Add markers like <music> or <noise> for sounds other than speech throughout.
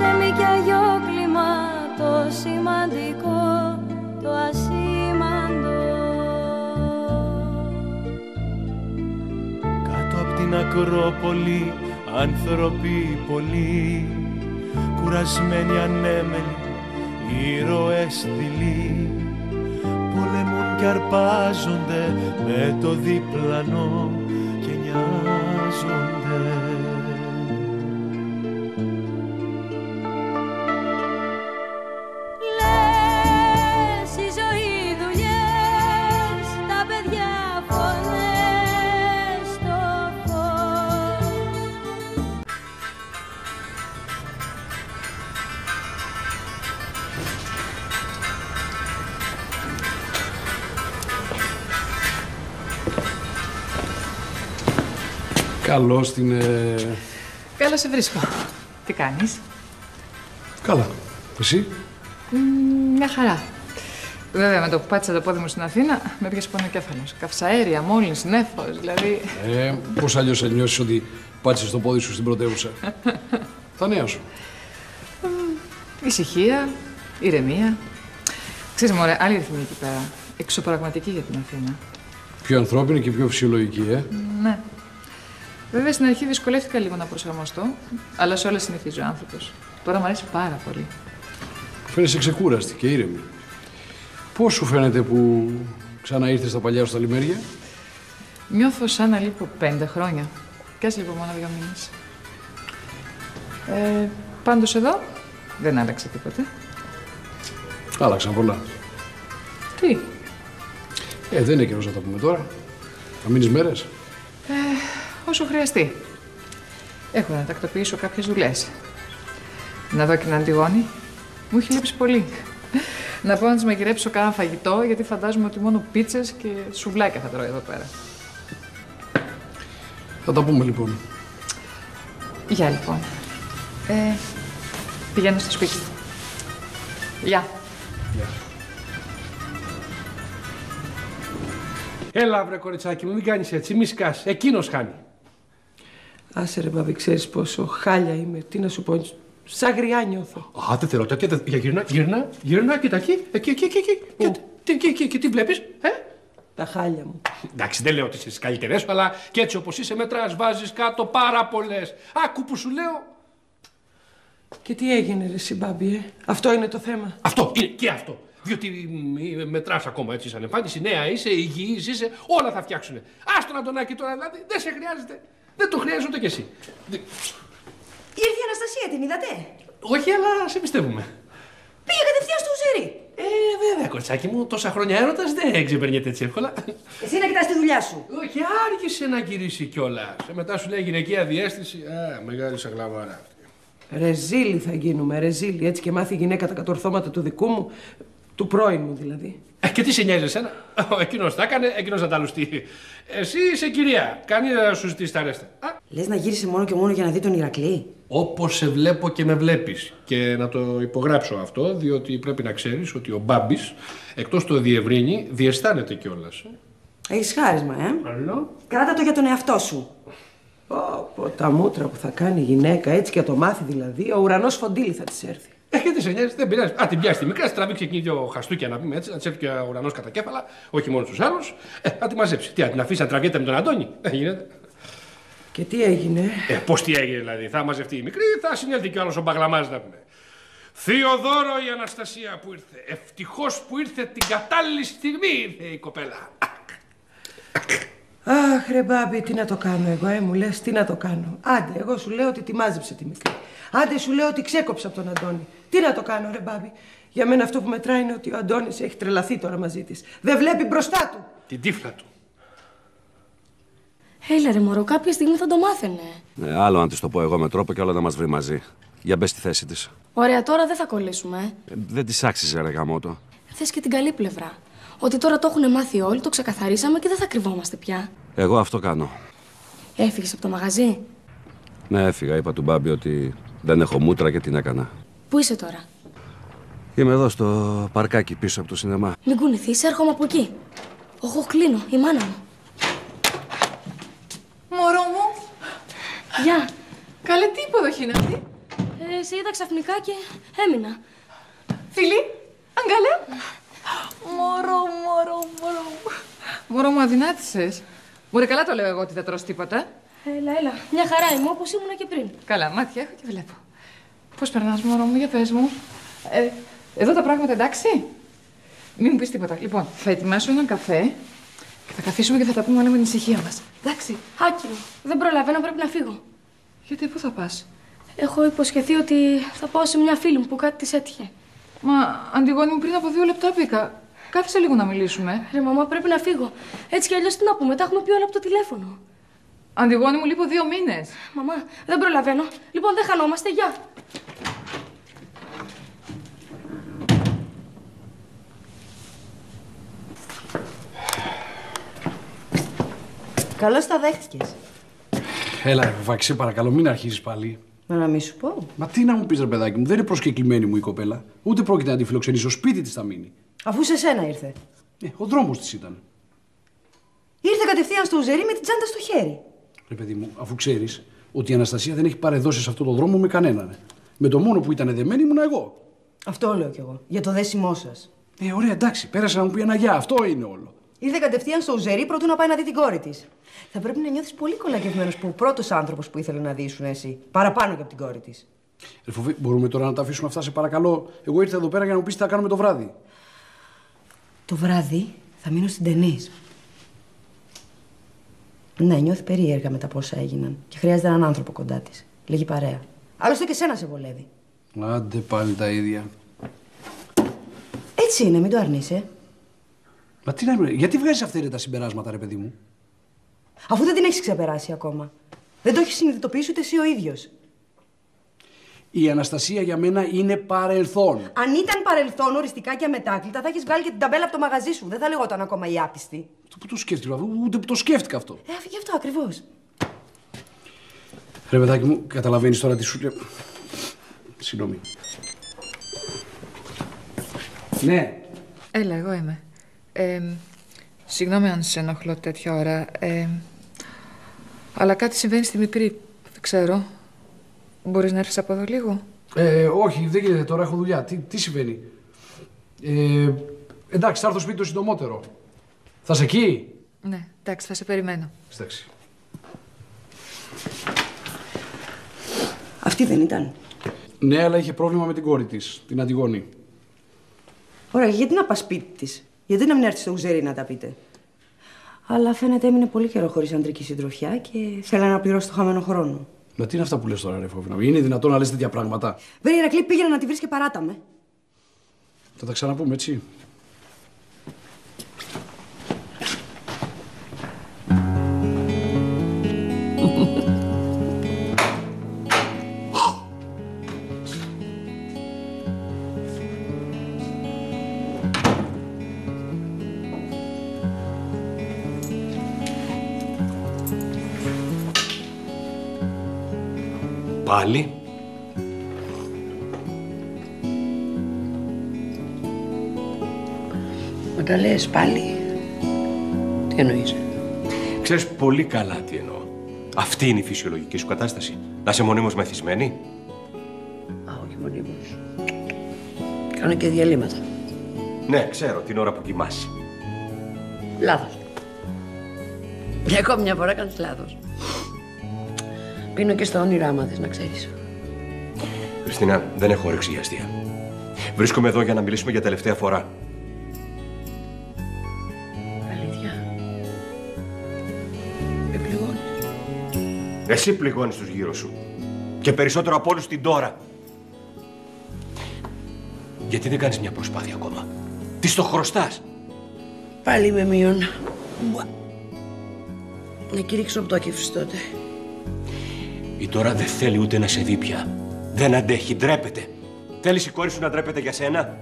σε μικιά κλίμα το σημαντικό, το ασήμαντο. Κάτω από την Ακρόπολη άνθρωποι πολλοί κουρασμένοι ανέμενοι ήρωες δειλοί πολεμούν και αρπάζονται με το διπλανό και νοιάζονται Καλώ την. Ε... Καλώ σε βρίσκω. Τι κάνεις; Καλά. Εσύ; μια χαρά. Βέβαια, με το που πάτησα το πόδι μου στην Αθήνα, με πιάσε πονοκέφαλος. Καυσαέρια, μόλις, νέφος, δηλαδή. Ε, πώς αλλιώς θα νιώσεις ότι πάτησες το πόδι σου στην πρωτεύουσα; Τα νέα σου. Ησυχία, ηρεμία. Ξέρεις, μωρέ, άλλη ρυθμή εκεί πέρα. Εξωπραγματική για την Αθήνα. Πιο ανθρώπινη και πιο φυσιολογική, ε. Ναι. Βέβαια στην αρχή δυσκολεύτηκα λίγο να προσαρμοστώ, αλλά σε όλα συνηθίζει ο άνθρωπος. Τώρα μου αρέσει πάρα πολύ. Φαίνεσαι ξεκούραστη και ήρεμη. Πώς σου φαίνεται που ξανά ήρθες στα παλιά σου τα λιμέρια, Νιώθω σαν να λείπω πέντε χρόνια. Κι ας λείπω μόνο δύο μήνες. Ε, Πάντως εδώ δεν άλλαξε τίποτε. Άλλαξαν πολλά. Τι; Ε, δεν είναι καιρός να τα πούμε τώρα. Θα μείνεις μέρες; Ε, όσο χρειαστεί. Έχω να τακτοποιήσω κάποιες δουλειές. Να δω και την Αντιγόνη. Μου έχει λείψει πολύ. να πάω να της μαγειρέψω κάνα φαγητό, γιατί φαντάζομαι ότι μόνο πίτσες και σουβλάκια θα τρώει εδώ πέρα. Θα τα πούμε λοιπόν. Γεια λοιπόν. Ε, πηγαίνω στο σπίτι. Γεια. Γεια. Έλα βρε κοριτσάκι μου, μην κάνεις έτσι, μη σκάς. Εκείνος χάνει. Άσε ρε μπαμπή, ξέρεις πόσο χάλια είμαι. Τι να σου πω, σαν γριά νιώθω. Α, δεν θέλω τέτοια. Για γυρνά, γυρνά, γυρνά, κοίτα εκεί, εκεί, εκεί, εκεί. εκεί. Και, και, και, και, τι βλέπεις, ε; Τα χάλια μου. Εντάξει, δεν λέω ότι είσαι στις καλύτερες σου, αλλά και έτσι όπως είσαι μετράς, βάζεις κάτω πάρα πολλές. Άκου που σου λέω. Και τι έγινε ρε συμπάμπη, ε; Αυτό είναι το θέμα. Αυτό, είναι και αυτό. Διότι μετράς ακόμα έτσι σαν εμφάνιση, νέα είσαι, υγιής είσαι, όλα θα φτιάξουν. Άστο να τον Άκη τώρα, δηλαδή δεν σε χρειάζεται. Δεν το χρειάζεται ούτε κι εσύ. Ήρθε η Αναστασία, την είδατε; Όχι, αλλά σε πιστεύουμε. Πήγε κατευθείαν στο ουζέρι. Ε, βέβαια, κορτσάκι μου, τόσα χρόνια έρωτας δεν ξεπερνιέται έτσι εύκολα. Εσύ να κοιτάς τη δουλειά σου. Όχι, άργησε να γυρίσει κιόλας. Σε μετά σου λέει γυναικεία διέστηση. Α, μεγάλη σαγλαμάρα αυτή. Ρεζίλη θα γίνουμε, ρεζίλη. Έτσι και μάθει η γυναίκα τα κατορθώματα του δικού μου, του πρώην μου δηλαδή. Ε, και τι σε νοιάζει εσένα; Εκείνος τα έκανε, εκείνος θα τα λουστεί. Εσύ είσαι κυρία. Κάνει να σου ζητήσει τα ρέστα. Λες να γύρισε μόνο και μόνο για να δει τον Ηρακλή; Όπως σε βλέπω και με βλέπεις. Και να το υπογράψω αυτό, διότι πρέπει να ξέρεις ότι ο Μπάμπης, εκτός το διευρύνει, διαισθάνεται κιόλας. Έχεις χάρισμα, ε; Άλλο. Κράτα το για τον εαυτό σου. Πω, τα μούτρα που θα κάνει η γυναίκα, έτσι και το μάθει δηλαδή, ο ουρανός φοντίλη θα της έρθει. Έχετε σε νοιάζει, δεν πειράζει. Α, την πιάσει τη μικρά, τραβήξει εκείνη δύο χαστούκια να πούμε έτσι, να τσέφει και ο ουρανός κατά κέφαλα, όχι μόνος στου άλλου. Ε, να τη μαζέψει. Τι, να την αφήσει να τραβιέται με τον Αντώνη; Δεν γίνεται. Και τι έγινε; Ε, πώς τι έγινε δηλαδή. Θα μαζευτεί η μικρή, θα συνέλθει κι άλλος ο μπαγλαμάς να πούμε. Θεοδόρο η Αναστασία που ήρθε. Ευτυχώς που ήρθε την κατάλληλη στιγμή ήρθε η κοπέλα. Αχ, ρε μπάμπη, τι να το κάνω εγώ, ε, μου λες, τι να το κάνω. Άντε, εγώ σου λέω ότι τη μάζεψε τη μικρή. Άντε, σου λέω ότι ξέκοψε από τον Αντώνη. Τι να το κάνω, ρε μπάμπη. Για μένα αυτό που μετράει είναι ότι ο Αντώνης έχει τρελαθεί τώρα μαζί της. Δεν βλέπει μπροστά του. Την τύφλα του. Έλα ρε μωρό, κάποια στιγμή θα το μάθαινε. Ναι, άλλο αν της το πω εγώ με τρόπο και όλα να μας βρει μαζί. Για μπες στη θέση της. Ωραία, τώρα δεν θα κολλήσουμε. Ε, δεν της άξιζε, ρε γαμότο. Θες και την καλή πλευρά. Ότι τώρα το έχουν μάθει όλοι, το ξεκαθαρίσαμε και δεν θα κρυβόμαστε πια. Εγώ αυτό κάνω. Έφυγες από το μαγαζί; Ναι, έφυγα. Είπα του Μπάμπη ότι δεν έχω μούτρα και την έκανα. Πού είσαι τώρα, Είμαι εδώ στο παρκάκι πίσω από το σινεμά. Μην κουνηθείς, έρχομαι από εκεί. Εγώ κλείνω, η μάνα μου. Μωρό μου. Γεια. Καλέ, τι υποδοχή είναι αυτή. Ε, Ε, σε είδα ξαφνικά και έμεινα. Φίλη, αγκαλιά. Μωρό, μωρό, μωρό. Μωρό μου, αδυνάτησες. Μπορεί καλά το λέω εγώ ότι δεν τρως τίποτα. Έλα, έλα. Μια χαρά είμαι όπως ήμουνα και πριν. Καλά, μάτια έχω και βλέπω. Πώς περνάς, μωρό μου, για πες μου. Ε, εδώ τα πράγματα εντάξει. Μην μου πεις τίποτα. Λοιπόν, θα ετοιμάσω έναν καφέ και θα καθίσουμε και θα τα πούμε όλα με την ησυχία μας. Εντάξει. Άκυρο. Δεν προλαβαίνω, πρέπει να φύγω. Γιατί, πού θα πας; Έχω υποσχεθεί ότι θα πάω σε μια φίλη μου που κάτι της έτυχε. Μα, Αντιγόνη μου, πριν από δύο λεπτά μπήκα. Κάθισε λίγο να μιλήσουμε. Ρε μαμά, πρέπει να φύγω. Έτσι κι αλλιώς τι να πούμε, τα έχουμε πει όλα από το τηλέφωνο. Αντιγόνη μου, λείπω δύο μήνες. Μαμά, δεν προλαβαίνω. Λοιπόν, δεν χανόμαστε. Γεια. Καλώς τα δέχτηκες. Έλα, ρε Φαξί, παρακαλώ, μην αρχίσει πάλι. Μα να μη σου πω. Μα τι να μου πεις, ρε παιδάκι μου, δεν είναι προσκεκλημένη μου η κοπέλα. Ούτε πρόκειται να τη φιλοξενήσει. Στο σπίτι της θα μείνει. Αφού σε σένα ήρθε. Ε, ο δρόμος της ήταν. Ήρθε κατευθείαν στο ουζερί με την τσάντα στο χέρι. Ρε παιδί μου, αφού ξέρεις ότι η Αναστασία δεν έχει παρεδώσει σε αυτό το δρόμο με κανέναν. Με το μόνο που ήταν δεμένη ήμουν εγώ. Αυτό λέω κι εγώ. Για το δέσιμό σας. Ε, ωραία, εντάξει, πέρασε να μου πει ένα γεια. Αυτό είναι όλο. Ήρθε κατευθείαν στο ουζερί προτού να πάει να δει την κόρη της. Θα πρέπει να νιώθεις πολύ κολακευμένος που ο πρώτος άνθρωπος που ήθελε να δεις ήσουν εσύ. Παραπάνω και από την κόρη της. Ρε φοβή, μπορούμε τώρα να τα αφήσουμε αυτά, σε παρακαλώ. Εγώ ήρθα εδώ πέρα για να μου πεις τι θα κάνουμε το βράδυ. Το βράδυ θα μείνω στην ταινή. Ναι, νιώθει περίεργα μετά πόσα έγιναν. Και χρειάζεται έναν άνθρωπο κοντά της. Λίγη παρέα. Άλλωστε και σένα σε βολεύει. Άντε πάλι τα ίδια. Έτσι είναι, μην το αρνείσαι. Μα τι να είμαι, γιατί βγάζεις αυτά τα συμπεράσματα, ρε παιδί μου; Αφού δεν την έχεις ξεπεράσει ακόμα. Δεν το έχεις συνειδητοποιήσει ούτε εσύ ο ίδιος. Η Αναστασία για μένα είναι παρελθόν. Αν ήταν παρελθόν οριστικά και αμετάκλητα, θα έχεις βγάλει και την ταμπέλα από το μαγαζί σου. Δεν θα λεγόταν ακόμα η άπιστη. Το που το σκέφτηκα, ούτε που το σκέφτηκα αυτό. Ε, γι' αυτό ακριβώς. Ρε παιδάκι μου, καταλαβαίνεις τώρα τι σου λέω. Συγγνώμη. Ναι. Έλα, εγώ είμαι. Ε, συγγνώμη αν σε ενοχλώ τέτοια ώρα. Ε, αλλά κάτι συμβαίνει στη μικρή. Δεν ξέρω. Μπορείς να έρθεις από εδώ λίγο; Ε, όχι, δεν γίνεται τώρα, έχω δουλειά. Τι, τι συμβαίνει; Ε, εντάξει, θα έρθω σπίτι το συντομότερο. Θα σε εκεί; Ναι, εντάξει, θα σε περιμένω. Εντάξει. Αυτή δεν ήταν. Ναι, αλλά είχε πρόβλημα με την κόρη της, την Αντιγόνη. Ωραία, γιατί να πας σπίτι της; Γιατί να μην έρθει στο ουζέρι να τα πείτε; Αλλά φαίνεται έμεινε πολύ καιρό χωρίς αντρική συντροφιά και θέλει να πληρώσει το χαμένο χρόνο. Μα τι είναι αυτά που λες τώρα, ρε Φόβινα. Είναι δυνατόν να λες τέτοια πράγματα; Βρε Ηρακλή, πήγαινε να τη βρεις και παράτα με. Θα τα ξαναπούμε, έτσι. Πάλι. Όταν λες πάλι, τι εννοείς; Ξέρεις πολύ καλά τι εννοώ. Αυτή είναι η φυσιολογική σου κατάσταση. Να είσαι μονίμως μεθυσμένη. Α, όχι μονίμως. Κάνω και διαλύματα. Ναι, ξέρω, την ώρα που κοιμάσαι. Λάθος. Και ακόμη μια φορά κάνεις λάθος. Πίνω και στα όνειρά μου, θες να ξέρεις. Χριστίνα, δεν έχω όρεξη για αστεία. Βρίσκομαι εδώ για να μιλήσουμε για τελευταία φορά. Αλήθεια. Με πληγώνεις. Εσύ πληγώνεις τους γύρω σου. Και περισσότερο από όλους την τώρα. Γιατί δεν κάνεις μια προσπάθεια ακόμα. Τι το χρωστάς. Πάλι με μείον. Μπουα. Να κηρύξω από το ακύφους τότε. Η τώρα δεν θέλει ούτε να σε δει πια. Δεν αντέχει, ντρέπεται. Θέλεις η κόρη σου να ντρέπεται για σένα;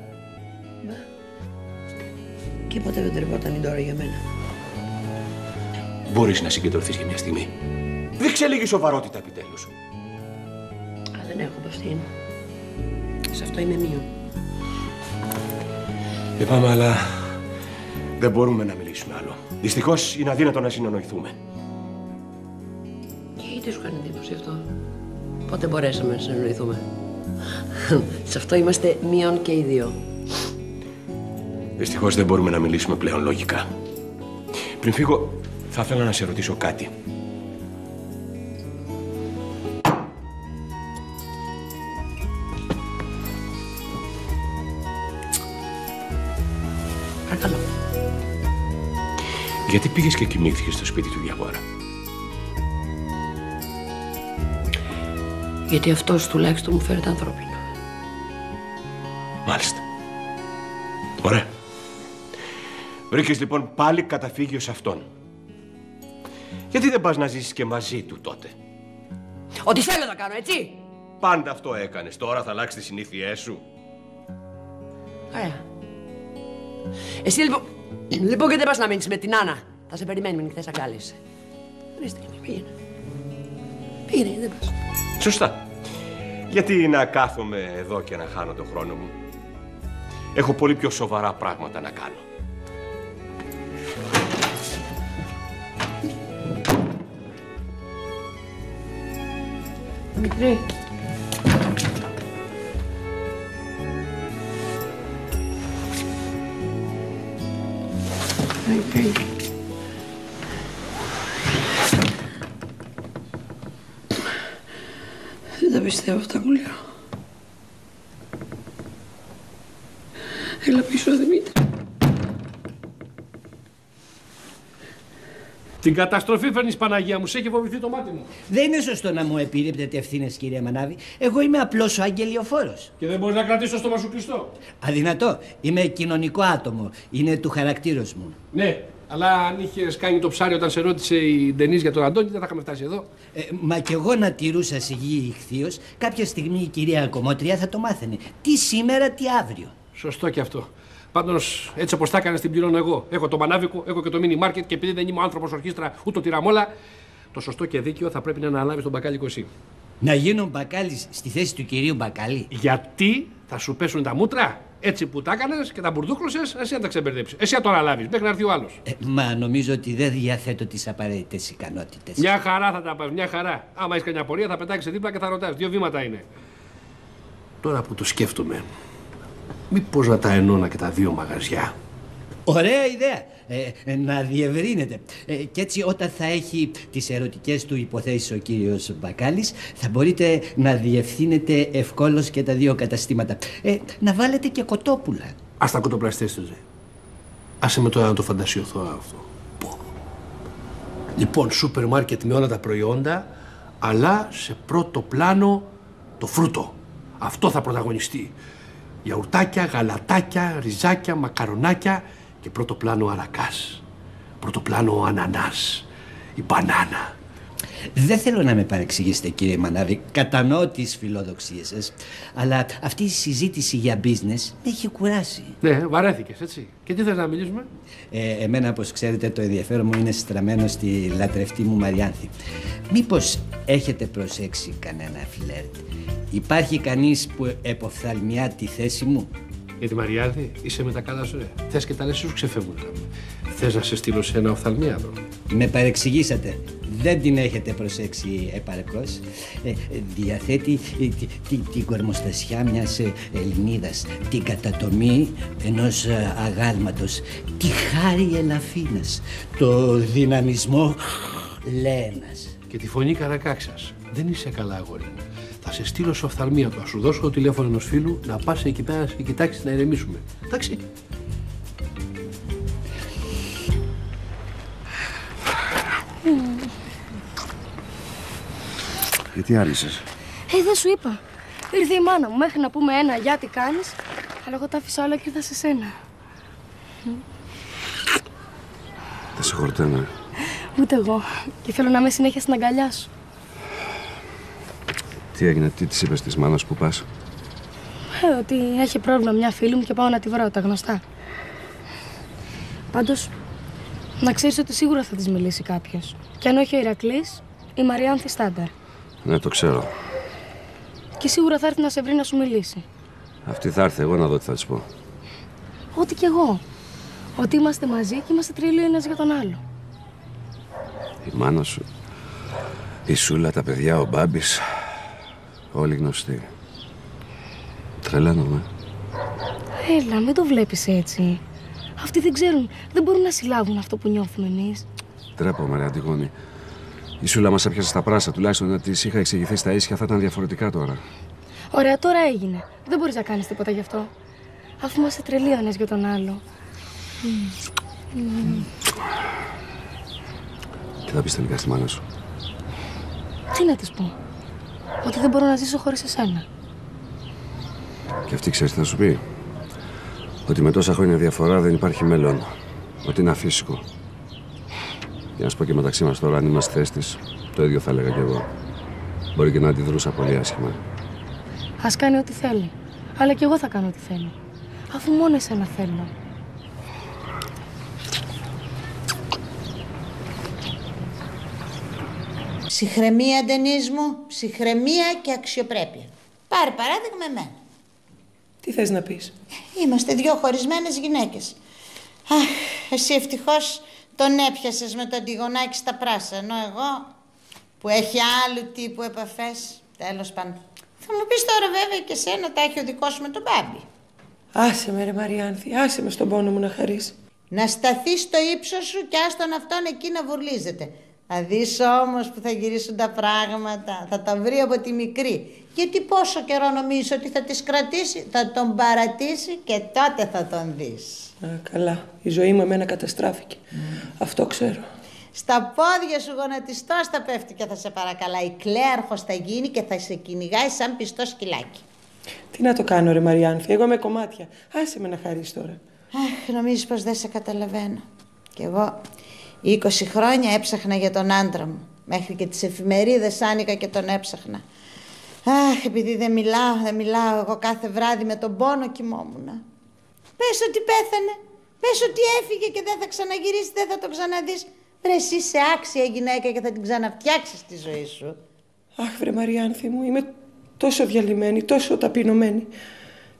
Και ποτέ δεν τρεπόταν η τώρα για μένα. Μπορείς να συγκεντρωθείς για μια στιγμή. Δείξε λίγη σοβαρότητα επιτέλους. Α, δεν έχω μπροστήν. Σε αυτό είμαι μείον. Λυπάμαι, αλλά δεν μπορούμε να μιλήσουμε άλλο. Δυστυχώς είναι αδύνατο να συνεννοηθούμε. Και γιατί σου κάνει εντύπωση αυτό; Πότε μπορέσαμε να συνεννοηθούμε. Σε αυτό είμαστε μείον και οι δύο. Δυστυχώς δεν μπορούμε να μιλήσουμε πλέον λογικά. Πριν φύγω, θα ήθελα να σε ρωτήσω κάτι. Παρακαλώ. Γιατί πήγες και κοιμήθηκες στο σπίτι του Διαγόρα. Γιατί αυτός τουλάχιστον μου φέρεται ανθρώπινο. Μάλιστα. Ωραία. Βρήκες λοιπόν πάλι καταφύγιο σε αυτόν. Γιατί δεν πας να ζήσεις και μαζί του τότε; Ό,τι θέλω να κάνω, έτσι. Πάντα αυτό έκανες. Τώρα θα αλλάξεις τις συνήθειές σου. Ωραία. Εσύ λοιπόν, λοιπόν και δεν πας να μείνεις με την Άννα; Θα σε περιμένει, μην χθες αγκάλεσαι. Ορίστε, πήγαινε. Πήγαινε, δεν πας. Σωστά. Γιατί να κάθομαι εδώ και να χάνω τον χρόνο μου; Έχω πολύ πιο σοβαρά πράγματα να κάνω. Μικρή. Μικρή. Πιστεύω αυτά που λέω. Έλα πίσω, Δημήτρη. Την καταστροφή φέρνεις Παναγία μου. Σε έχει φοβηθεί το μάτι μου. Δεν είναι σωστό να μου επίρρεπτε ευθύνες, κύριε Μανάβη. Εγώ είμαι απλός ο αγγελιοφόρος. Και δεν μπορείς να κρατήσεις το στόμα σου κλειστό. Αδυνατό. Είμαι κοινωνικό άτομο. Είναι του χαρακτήρα μου. Ναι, αλλά αν είχες κάνει το ψάρι όταν σε ρώτησε η Ντενή για τον Αντώνη, δεν θα είχαμε φτάσει εδώ. Ε, μα κι εγώ να τηρούσα σιγή ηχθείως, κάποια στιγμή η κυρία Κομότρια θα το μάθαινε. Τι σήμερα, τι αύριο. Σωστό και αυτό. Πάντως, έτσι όπως τα έκανες, την πληρώνω εγώ. Έχω το μανάβικο, έχω και το mini market και επειδή δεν είμαι άνθρωπος ορχήστρα ούτε τυραμόλα, το σωστό και δίκαιο θα πρέπει να αναλάβεις τον μπακάλι εσύ. Να γίνω μπακάλι στη θέση του κυρίου Μπακάλι; Γιατί θα σου πέσουν τα μούτρα, έτσι που τα έκανες και τα μπουρδούκλωσες, εσύ να τα ξεμπερδέψεις. Εσύ να το αναλάβεις, μέχρι να έρθει ο άλλος. Ε, μα νομίζω ότι δεν διαθέτω τις απαραίτητες ικανότητες. Μια χαρά θα τα πας, μια χαρά. Άμα έχεις καμιά πορεία, θα πετάξεις δίπλα και θα ρωτάς. Δύο βήματα είναι. Τώρα που το σκέφτομαι, μήπως να τα ενώνα και τα δύο μαγαζιά. Ωραία ιδέα. Ε, ε, να διευρύνεται. Ε, και έτσι όταν θα έχει τις ερωτικές του υποθέσεις ο κύριος Μπακάλης θα μπορείτε να διευθύνετε ευκόλως και τα δύο καταστήματα. Ε, να βάλετε και κοτόπουλα. Α τα κοτοπλαστές του, Άσε με τώρα να το φαντασιωθώ αυτό. Πω. Λοιπόν, σούπερ μάρκετ με όλα τα προϊόντα, αλλά σε πρώτο πλάνο το φρούτο. Αυτό θα πρωταγωνιστεί. Γιαουρτάκια, γαλατάκια, ριζάκια, μακαρονάκια και πρώτο πλάνο ο αρακάς. Πρώτο πλάνο ο ανανάς, η μπανάνα. Δεν θέλω να με παρεξηγήσετε κύριε Μανάβη, κατανοώ τις φιλοδοξίες σας, αλλά αυτή η συζήτηση για business με έχει κουράσει. Ναι, βαρέθηκες, έτσι. Και τι θες να μιλήσουμε; Ε, εμένα, όπως ξέρετε, το ενδιαφέρον μου είναι στραμμένο στη λατρευτή μου Μαριάνθη. Μήπως έχετε προσέξει κανένα φλερτ; Υπάρχει κανείς που εποφθαλμιά τη θέση μου; Για τη Μαριάδη, είσαι με τα καλά σου, ρε. Θες και τα λες σου ξεφεύγουν τα. Θες να σε στείλω σε ένα οφθαλμιάδο. Με παρεξηγήσατε. Δεν την έχετε προσέξει επαρκώς. Ε, διαθέτει ε, τη- τη- την κορμοστασιά μιας ε, Ελληνίδας, την κατατομή ενός ε, αγάλματος, τη χάρη ελαφίνας, το δυναμισμό Λένας. Και τη φωνή καρακάξας. Δεν είσαι καλά, αγόρι μου. Θα σε στείλω σε οφθαλμίατο. Θα σου δώσω το τηλέφωνο ενός φίλου να πας εκεί πέρα και κοιτάξεις να ηρεμήσουμε. Εντάξει. Γιατί άργησες. Ε, δεν σου είπα. Ήρθε η μάνα μου μέχρι να πούμε ένα γεια τι κάνεις; Αλλά εγώ τα άφησα όλα και ήρθα σε σένα. Δεν σε χορταίνω. Ούτε εγώ. Και θέλω να είμαι συνέχεια στην αγκαλιά σου. Τι έγινε, τι της είπες της μάνας που πας; Ε, ότι έχει πρόβλημα μια φίλη μου και πάω να τη βρω, τα γνωστά. Πάντως, να ξέρεις ότι σίγουρα θα της μιλήσει κάποιος. Και αν όχι ο Ηρακλής, η Μαριάνθη Στάνταρ. Ναι, το ξέρω. Και σίγουρα θα έρθει να σε βρει να σου μιλήσει. Αυτή θα έρθει, εγώ να δω τι θα της πω. Ό,τι κι εγώ. Ότι είμαστε μαζί και είμαστε τρίλοι ένας για τον άλλο. Η μάνα σου, η Σούλα, τα παιδιά, ο Μπάμπης, όλοι γνωστοί. Τρελαίνομαι. Έλα, μην το βλέπεις έτσι. Αυτοί δεν ξέρουν, δεν μπορούν να συλλάβουν αυτό που νιώθουμε εμείς. Τρέπομαι, ρε Αντιγόνη. Η Σούλα μας έπιασε στα πράσα. Τουλάχιστον να της είχα εξηγηθεί στα ίσια θα ήταν διαφορετικά τώρα. Ωραία, τώρα έγινε. Δεν μπορείς να κάνεις τίποτα γι' αυτό. Αφού είμαστε τρελοί ο ένας για τον άλλο. Μμμ. Μμμ. Τι θα πεις τελικά στη μάνα σου; Τι να της πω. Ότι δεν μπορώ να ζήσω χωρίς εσένα. Και αυτή ξέρεις τι θα σου πει. Ότι με τόσα χρόνια διαφορά δεν υπάρχει μέλλον. Ότι είναι αφύσικο. Για να σου πω και μεταξύ μας τώρα, αν είμαστε θέση της, το ίδιο θα έλεγα κι εγώ. Μπορεί και να αντιδρούσα πολύ άσχημα. Ας κάνει ό,τι θέλει. Αλλά και εγώ θα κάνω ό,τι θέλω. Αφού μόνο εσένα θέλω. Ψυχραιμία, Ντενής μου, ψυχραιμία και αξιοπρέπεια. Πάρε παράδειγμα εμένα. Τι θες να πεις; Είμαστε δυο χωρισμένες γυναίκες. Αχ, εσύ ευτυχώς τον έπιασες με το αντιγονάκι στα πράσα, ενώ εγώ που έχει άλλου τύπου επαφές, τέλος πάντων. Θα μου πεις τώρα βέβαια και σένα τα έχει ο δικός σου με τον Μπάμπη. Άσε με ρε Μαριάνθη, άσε με στον πόνο μου να χαρείς. Να σταθεί στο ύψος σου και άστον αυτόν εκεί να βουρλίζεται. Θα δεις όμως που θα γυρίσουν τα πράγματα, θα τα βρει από τη μικρή. Γιατί πόσο καιρό νομίζεις ότι θα τις κρατήσει, θα τον παρατήσει και τότε θα τον δεις. Α, καλά, η ζωή μου εμένα καταστράφηκε. Αυτό ξέρω. Στα πόδια σου γονατιστός θα πέφτει και θα σε παρακαλάει. Κλέαρχος θα γίνει και θα σε κυνηγάει σαν πιστό σκυλάκι. Τι να το κάνω ρε Μαριάνθη, εγώ με κομμάτια. Άσε με να χαρείς τώρα. Αχ, νομίζεις πως δεν σε καταλαβαίνω. Κι εγώ 20 χρόνια έψαχνα για τον άντρα μου. Μέχρι και τις εφημερίδες άνοιγα και τον έψαχνα. Αχ, επειδή δεν μιλάω, δεν μιλάω, εγώ κάθε βράδυ με τον πόνο κοιμόμουν. Πες ότι πέθανε, πες ότι έφυγε και δεν θα ξαναγυρίσει, δεν θα το ξαναδείς. Βρε εσύ είσαι άξια γυναίκα και θα την ξαναφτιάξεις τη ζωή σου. Αχ βρε Μαριάνθη μου, είμαι τόσο διαλυμένη, τόσο ταπεινωμένη.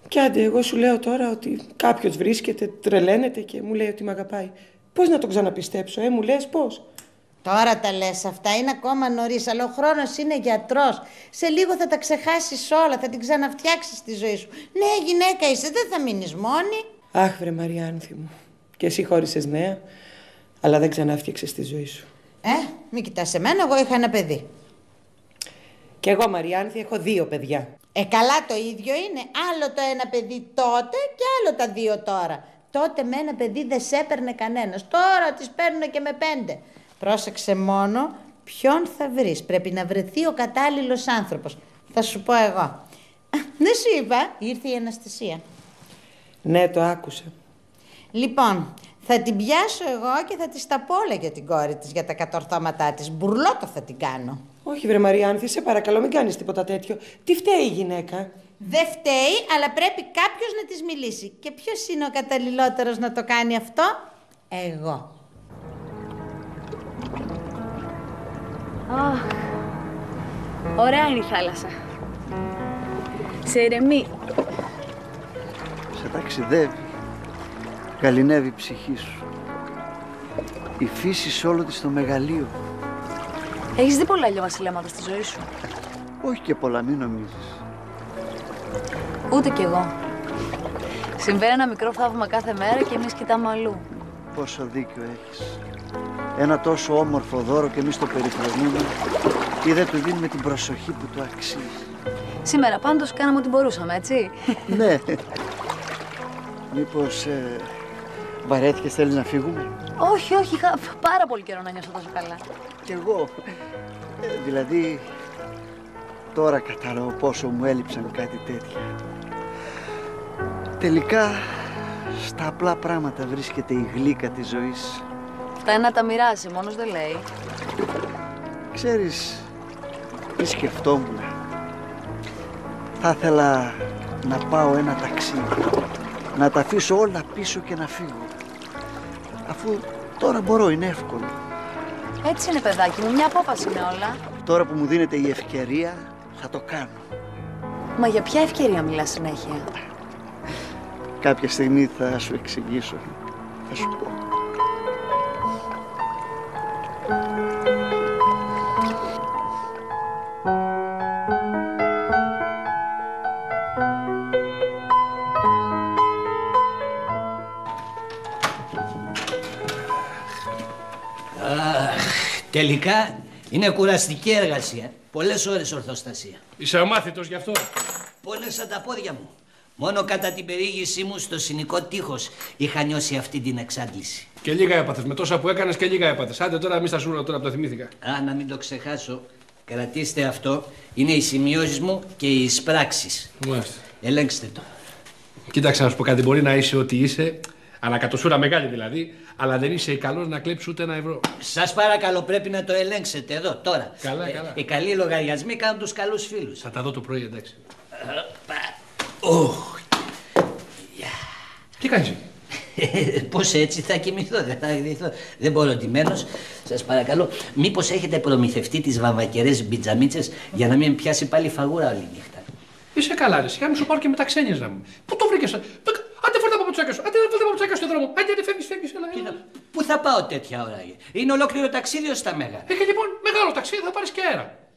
Κι άντε, εγώ σου λέω τώρα ότι κάποιος βρίσκεται, τρελαίνεται και μου λέει ότι με αγαπάει. Πώς να τον ξαναπιστέψω, ε, μου λες πώς; Τώρα τα λες αυτά, είναι ακόμα νωρίς, αλλά ο χρόνος είναι γιατρός. Σε λίγο θα τα ξεχάσεις όλα, θα την ξαναφτιάξεις τη ζωή σου. Ναι, γυναίκα είσαι, δεν θα μείνεις μόνη. Αχ βρε Μαριάνθη μου, και εσύ χώρισες νέα, αλλά δεν ξανάφτιαξες τη ζωή σου. Ε, μην κοιτάς εμένα, εγώ είχα ένα παιδί. Κι εγώ Μαριάνθη έχω δύο παιδιά. Ε, καλά το ίδιο είναι. Άλλο το ένα παιδί τότε και άλλο τα δύο τώρα. Τότε με ένα παιδί δεν σε έπαιρνε κανένας. Τώρα τις παίρνουν και με πέντε. Πρόσεξε μόνο ποιον θα βρεις. Πρέπει να βρεθεί ο κατάλληλος άνθρωπος. Θα σου πω εγώ. Α, <laughs> Δεν σου είπα, ήρθε η Αναστασία. Ναι, το άκουσα. Λοιπόν, θα την πιάσω εγώ και θα της τα πω όλα για την κόρη της, για τα κατορθώματά της. Μπουρλότο θα την κάνω. Όχι βρε Μαριάνθη, σε παρακαλώ μην κάνεις τίποτα τέτοιο. Τι φταίει η γυναίκα; Δεν φταίει, αλλά πρέπει κάποιος να της μιλήσει. Και ποιος είναι ο καταλληλότερος να το κάνει αυτό; Εγώ. Αχ, ωραία είναι η θάλασσα. Σε ηρεμεί. Σε ταξιδεύει. Γαλινεύει η ψυχή σου. Η φύση σε όλο της το μεγαλείο. Έχεις δει πολλά ηλιοβασιλέματα στη ζωή σου; Όχι και πολλά, μην νομίζεις. Ούτε κι εγώ. Συμβαίνει ένα μικρό θαύμα κάθε μέρα και εμείς κοιτάμε αλλού. Πόσο δίκιο έχεις. Ένα τόσο όμορφο δώρο και εμείς το περιφρονούμε ή δεν του δίνουμε την προσοχή που του αξίζει. Σήμερα πάντως κάναμε ό,τι μπορούσαμε, έτσι. <laughs> ναι. Μήπως ε, βαρέθηκες, θέλεις να φύγουμε; όχι, όχι, είχα πάρα πολύ καιρό να νιώσω τόσο καλά. Κι εγώ. Ε, δηλαδή, τώρα κατάλαβα πόσο μου έλειψαν κάτι τέτοια. Τελικά, στα απλά πράγματα βρίσκεται η γλύκα της ζωής. Αυτά είναι να τα μοιράζει, μόνος δεν λέει. Ξέρεις, τι σκεφτόμουν. Θα ήθελα να πάω ένα ταξίδι. Να τα αφήσω όλα πίσω και να φύγω. Αφού τώρα μπορώ, είναι εύκολο. Έτσι είναι, παιδάκι μου, μια απόφαση είναι όλα. Τώρα που μου δίνεται η ευκαιρία, θα το κάνω. Μα για ποια ευκαιρία μιλάς συνέχεια; Κάποια στιγμή θα σου εξηγήσω, θα τελικά είναι κουραστική εργασία. Ε. Πολλές ώρες ορθοστασία. Είσαι αμάθητος γι' αυτό; Πόνεσα τα πόδια μου. Μόνο κατά την περιήγησή μου στο συνικό τείχος είχα νιώσει αυτή την εξάντληση. Και λίγα έπαθες. Με τόσα που έκανες και λίγα έπαθες. Άντε τώρα, μη στα σούρα τώρα που τα θυμήθηκα. Α, να μην το ξεχάσω. Κρατήστε αυτό. Είναι οι σημειώσεις μου και οι εισπράξεις. Μάλιστα. Ελέγξτε το. Κοίταξε να σου πω κάτι. Μπορεί να είσαι ό,τι είσαι, ανακατοσούρα μεγάλη δηλαδή, αλλά δεν είσαι καλό να κλέψεις ούτε ένα ευρώ. Σας παρακαλώ, πρέπει να το ελέγξετε εδώ τώρα. Καλά, Ε, καλά. οι καλοί λογαριασμοί κάνουν τους καλούς φίλους. Θα τα δω το πρωί, εντάξει. Τι κάνεις; <laughs> Πώς έτσι θα κοιμηθώ, δεν θα γδυθώ. Δεν μπορώ ντυμένος. Σας παρακαλώ, μήπως έχετε προμηθευτεί τις βαμβακερές μπιτζαμίτσες για να μην πιάσει πάλι φαγούρα όλη νύχτα; Είσαι καλά, ρε. Σιγά μη σου πάρω και με τα ξένια μου. Πού το βρήκες. Άντε φέρτε τα παπουτσάκια σου. Άντε φέρτε τα παπουτσάκια στο δρόμο. Άντε, άντε φεύγεις, φεύγεις. Έλα, έλα. Πού θα πάω τέτοια ώρα, είναι ολόκληρο ταξίδι ως τα μέγα. Ε, και λοιπόν, μεγάλο ταξίδι θα πάρεις και αέρα.